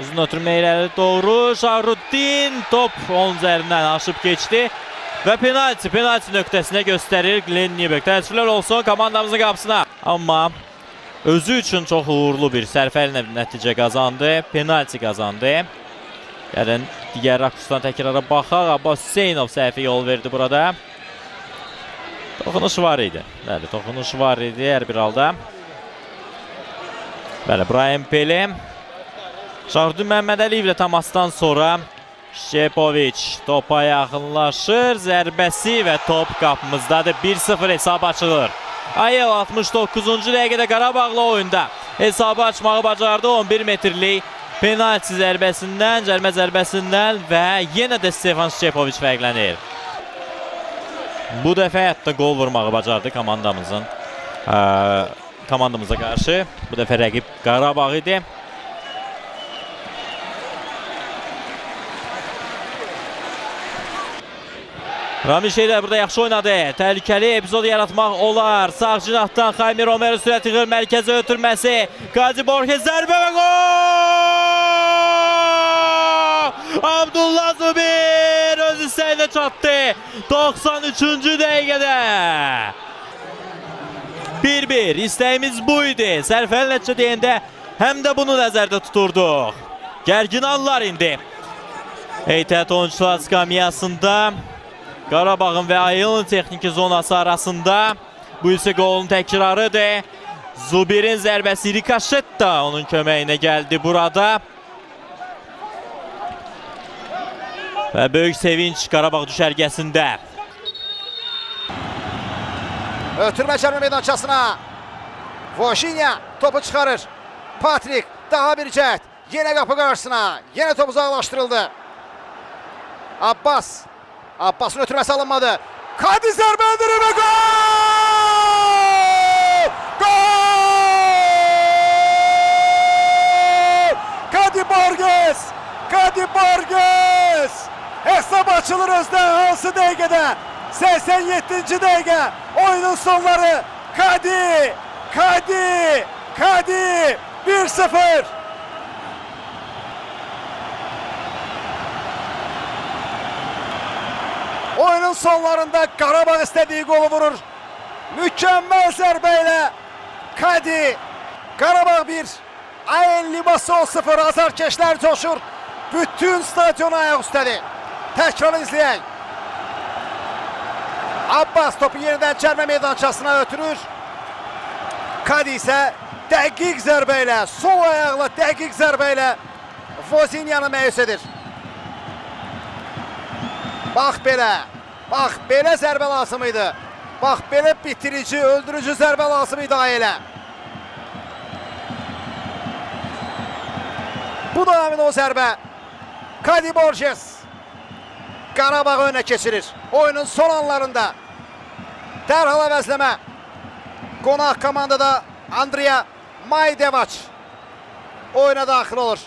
Uzun ötürmə irəli doğru Şahruddin top onun üzərindən aşıb keçdi. Və penalti, penalti nöqtəsinə göstərir Glenn Nibek. Təəssüflər olsun komandamızın qapısına. Amma özü üçün çox uğurlu bir sərfəli nəticə qazandı. Penalti qazandı. Gəlin digər rakursdan təkrara baxaq. Abbas Hüseynov səhvi yol verdi burada. Toxunuş var idi. Bəli, toxunuş var idi hər bir halda. Bəli, Brahim Pele. Şahruddin Məmmədəliyevlə təmasdan sonra Şepoviç topa yaxınlaşır. Zərbəsi və top qapımızdadır. 1-0 hesab açılır. Ayel 69-cu dəqiqədə Qarabağlı oyunda hesabı açmağı bacardı. 11 metrlik penalti zərbəsindən, cərmə zərbəsindən və yenə də Stefan Şepoviç fərqlənir. Bu dəfə hətta qol vurmağı bacardı komandamızın ə, komandamıza qarşı. Bu dəfə rəqib Qarabağ idi. Rami Şeylər burada yaxşı oynadı. Təhlükəli epizod yaratmaq olar. Sağ cinahdan Xaymi Romero sürət yığır. Mərkəzə ötürməsi. Qazi Borges zərbə və gol! Abdullah Zubir öz istəyinə çatdı. 93-cü dəqiqədə. 1-1 istəyimiz bu idi. Sərfəli nəticə deyəndə həm də bunu nəzərdə tuturduq. Gərgin anlar indi. Heytət oyuncular skamyasında Qarabağın və Ayılın texniki zonası arasında bu isə qolun təkrarıdır. Zubirin zərbəsi rikaşet da onun köməyinə gəldi burada. Və böyük sevinç Qarabağ düşərgəsində. Ötürmə çərmə meydançasına. Vojinya topu çıxarır. Patrik daha bir cəhd. Yenə qapı qarşısına. Yenə top uzaqlaşdırıldı. Abbas. Abbasın ötürməsi alınmadı. Kadi zərbə endirir və gol! Gol! Kadi Borges! Kadi Borges! Hesab açılır özdə hansı dəqiqədə? 87-ci dəqiqə oyunun sonları Kadi! Kadi! Kadi! 1-0! Oyunun sonlarında Qarabağ istədiyi qolu vurur. Mükəmməl zərbə ilə Kadi Qarabağ 1 Ayın Limassol 0 azarkeşlər coşur. Bütün stadion ayaq üstədir. Təkrar izləyək. Abbas topu yenidən cərmə meydançasına ötürür. Kadi isə dəqiq zərbə ilə, sol ayaqla dəqiq zərbə ilə Vozinyanı məyus edir. Bax belə. Bax belə zərbə lazım idi. Bax belə bitirici, öldürücü zərbə lazım idi Ayelə. Bu da həmin o zərbə. Kadi Borges. Qarabağ önə keçirir. Oyunun son anlarında. Dərhal əvəzləmə. Qonaq komandada Andrea Maydevaç oyuna daxil olur.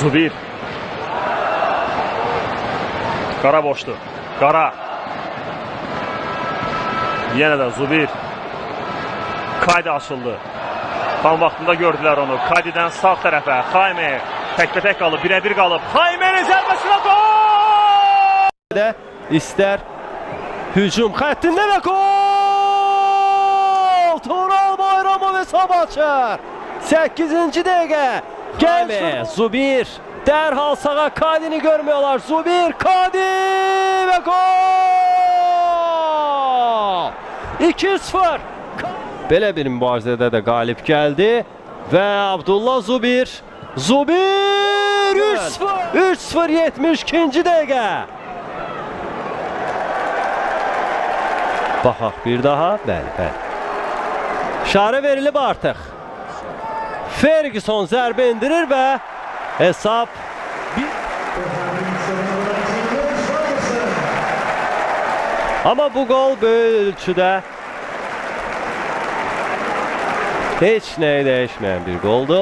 Zubir. Qara boşdu. Qara. Yenə də Zubir. Kaydi açıldı. Tam vaxtında gördülər onu. Kaydidən sağ tərəfə. Xayme təkbətək qalıb, birə-bir qalıb. Xaymenin zərbəsinə gol! istər hücum xəttində və gol! Tural Bayramov hesab açır. 8-ci dəqiqə. Gəl Xayme. Zubir. Dərhal sağa Kadini görmüyorlar. Zubir, Kadi və gol! 2-0. Belə bir mübarizədə də qalib gəldi və Abdullah Zubir Zubir 3-0 3-0 72-ci dəqiqə. Baxaq bir daha. Bəli, bəli. İşarə verilib artıq. Ferguson zərbə endirir və hesab bir... Amma bu gol böyük ölçüdə heç nəyi dəyişməyən bir qoldu.